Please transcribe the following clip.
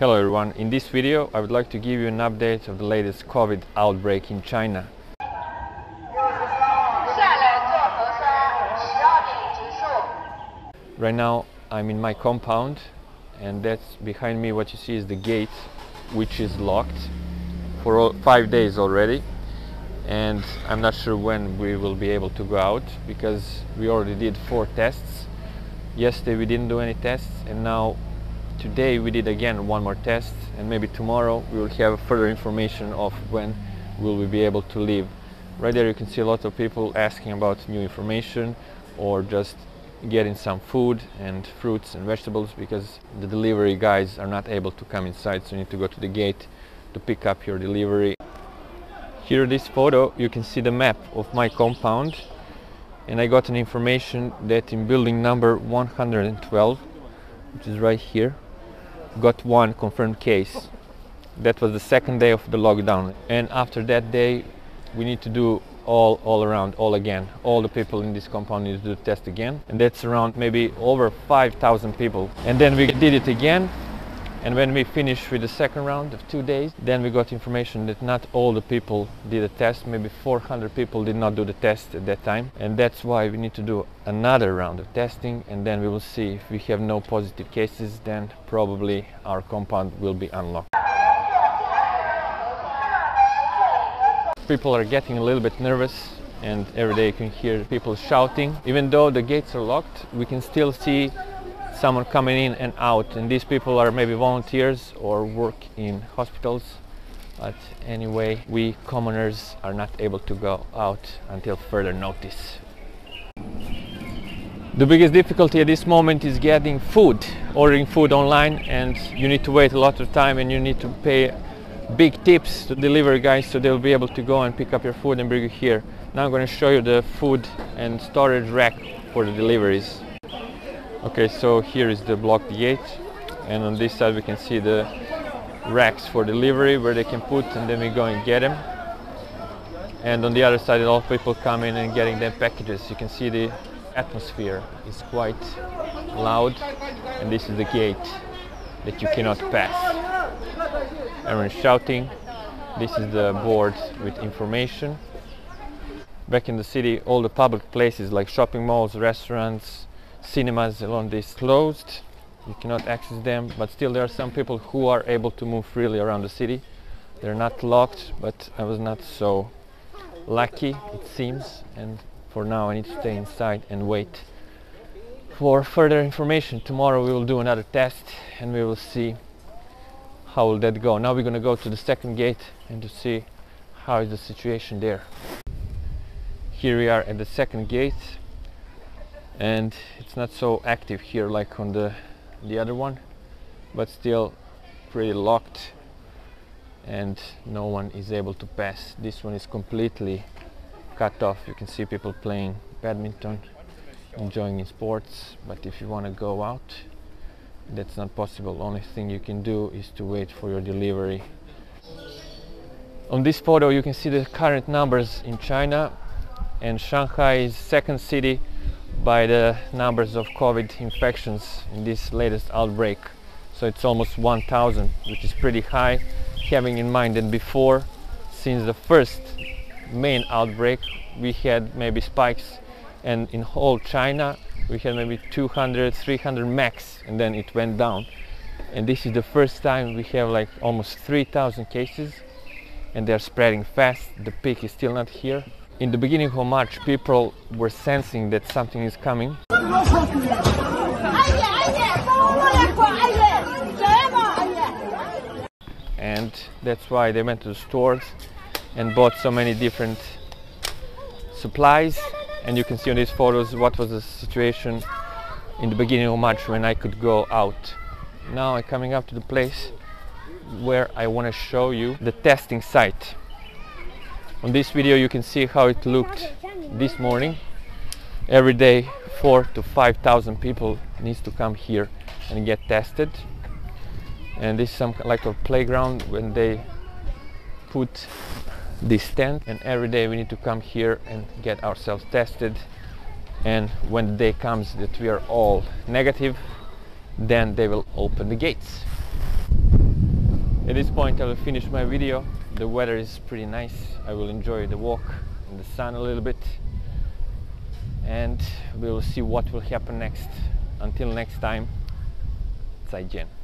Hello everyone, in this video I would like to give you an update of the latest COVID outbreak in China. Right now I'm in my compound and that's behind me what you see is the gate which is locked for all, five days already and I'm not sure when we will be able to go out because we already did four tests. Yesterday we didn't do any tests and now today we did again one more test and maybe tomorrow we will have further information of when will we be able to leave. Right there you can see a lot of people asking about new information or just getting some food and fruits and vegetables because the delivery guys are not able to come inside so you need to go to the gate to pick up your delivery. Here in this photo you can see the map of my compound and I got an information that in building number 112 which is right here got one confirmed case. That was the second day of the lockdown. And after that day we need to do all all around all again. All the people in this compound need to do the test again. And that's around maybe over 5000 people. And then we did it again and when we finished with the second round of two days then we got information that not all the people did a test. Maybe 400 people did not do the test at that time. And that's why we need to do another round of testing. And then we will see if we have no positive cases then probably our compound will be unlocked. People are getting a little bit nervous and every day you can hear people shouting. Even though the gates are locked we can still see someone coming in and out and these people are maybe volunteers or work in hospitals but anyway we commoners are not able to go out until further notice. The biggest difficulty at this moment is getting food ordering food online and you need to wait a lot of time and you need to pay big tips to delivery guys so they'll be able to go and pick up your food and bring it here. Now i'm going to show you the food and storage rack for the deliveries Okay, so here is the blocked gate, and on this side we can see the racks for delivery where they can put, and then we go and get them. And on the other side, a lot of people come in and getting their packages. You can see the atmosphere is quite loud, and this is the gate that you cannot pass. Everyone shouting. This is the board with information. Back in the city, all the public places like shopping malls, restaurants, cinemas along this closed you cannot access them but still there are some people who are able to move freely around the city. They're not locked but I was not so lucky it seems and for now I need to stay inside and wait for further information. Tomorrow we will do another test and we will see how will that go. Now we're going to go to the second gate and to see how is the situation there. Here we are at the second gate and it's not so active here like on the the other one but still pretty locked. And no one is able to pass. This one is completely cut off. You can see people playing badminton enjoying in sports. But if you want to go out that's not possible. Only thing you can do is to wait for your delivery. On this photo you can see the current numbers in China. And Shanghai is second city by the numbers of COVID infections in this latest outbreak. So it's almost 1,000, which is pretty high, having in mind that before, since the first main outbreak, we had maybe spikes, and in whole China, we had maybe 200, 300 max, and then it went down. And this is the first time we have like almost 3,000 cases, and they're spreading fast. The peak is still not here, in the beginning of March, people were sensing that something is coming. And that's why they went to the stores and bought so many different supplies. And you can see on these photos what was the situation in the beginning of March when I could go out. Now I'm coming up to the place where I want to show you the testing site. On this video you can see how it looked this morning. Every day four to five thousand people needs to come here and get tested. And this is some like a playground when they put this tent and every day we need to come here and get ourselves tested and when the day comes that we are all negative then they will open the gates At this point I will finish my video. The weather is pretty nice. I will enjoy the walk in the sun a little bit and we will see what will happen next. Until next time, 再见。